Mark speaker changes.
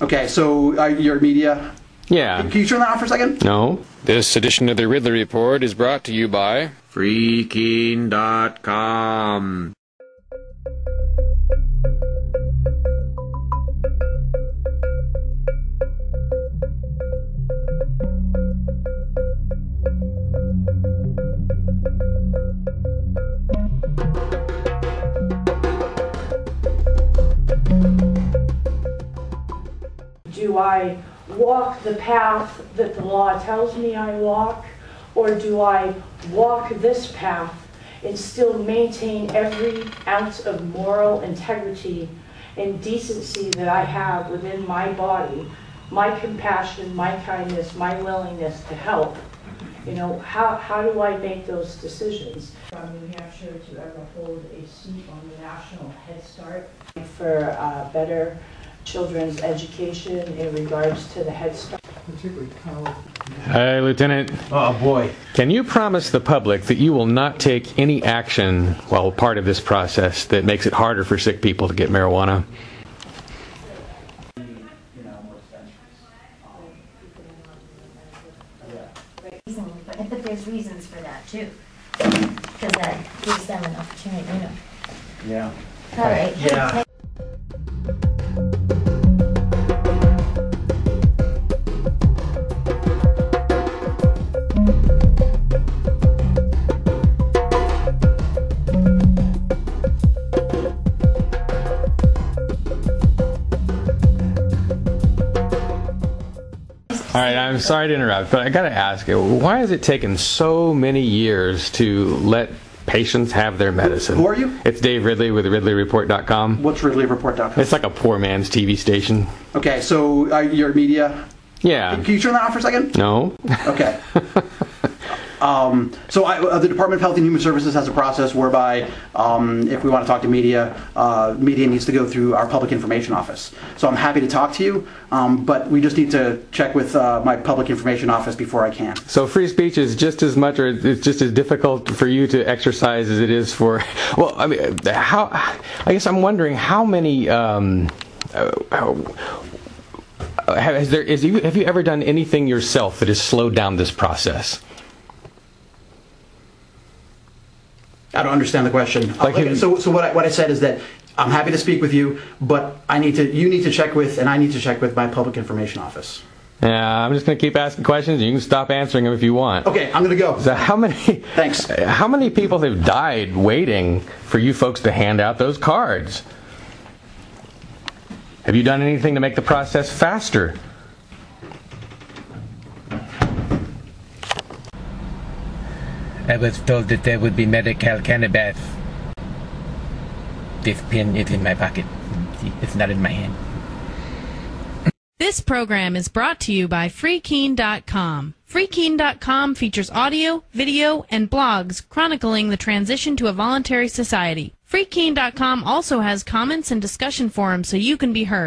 Speaker 1: Okay, so uh, your media.
Speaker 2: Yeah.
Speaker 1: Can you turn that off for a second?
Speaker 2: No.
Speaker 3: This edition of the Ridley Report is brought to you by FreeKeene.com.
Speaker 4: Do I walk the path that the law tells me I walk? Or do I walk this path and still maintain every ounce of moral integrity and decency that I have within my body, my compassion, my kindness, my willingness to help? You know, how, how do I make those decisions? From New Hampshire to ever hold a seat on the National Head Start for uh, better children's education in regards to the Head Start.
Speaker 2: Hey, Lieutenant.
Speaker 1: Oh boy.
Speaker 2: Can you promise the public that you will not take any action while part of this process that makes it harder for sick people to get marijuana?
Speaker 5: reason, but there's reasons for that too. Because that gives them an opportunity, you know.
Speaker 1: Yeah.
Speaker 5: All right.
Speaker 1: Yeah.
Speaker 2: All right, I'm sorry to interrupt, but I got to ask you, why has it taken so many years to let patients have their medicine?
Speaker 1: Who are you?
Speaker 2: It's Dave Ridley with RidleyReport.com.
Speaker 1: What's RidleyReport.com?
Speaker 2: It's like a poor man's TV station.
Speaker 1: Okay, so uh, your media.
Speaker 2: Yeah.
Speaker 1: Can you turn that off for a second?
Speaker 2: No.
Speaker 1: Okay. Um, so I, uh, the Department of Health and Human Services has a process whereby um, if we want to talk to media, uh, media needs to go through our public information office. So I'm happy to talk to you, um, but we just need to check with uh, my public information office before I can.
Speaker 2: So free speech is just as much, or it's just as difficult for you to exercise as it is for. Well, I mean, how? I guess I'm wondering how many. Um, uh, how- uh, has there is have you ever done anything yourself that has slowed down this process?
Speaker 1: I don't understand the question.
Speaker 2: Like
Speaker 1: Okay, so, so what I, what I said is that I'm happy to speak with you, but I need to. You need to check with, and I need to check with my public information office.
Speaker 2: Yeah, I'm just going to keep asking questions. You can stop answering them if you want.
Speaker 1: Okay, I'm gonna go.
Speaker 2: So how many?
Speaker 1: Thanks.
Speaker 2: How many people have died waiting for you folks to hand out those cards? Have you done anything to make the process faster?
Speaker 6: I was told that there would be medical cannabis. This pen is in my pocket. It's not in my hand.
Speaker 7: This program is brought to you by FreeKeene.com. FreeKeene.com features audio, video, and blogs chronicling the transition to a voluntary society. FreeKeene.com also has comments and discussion forums so you can be heard.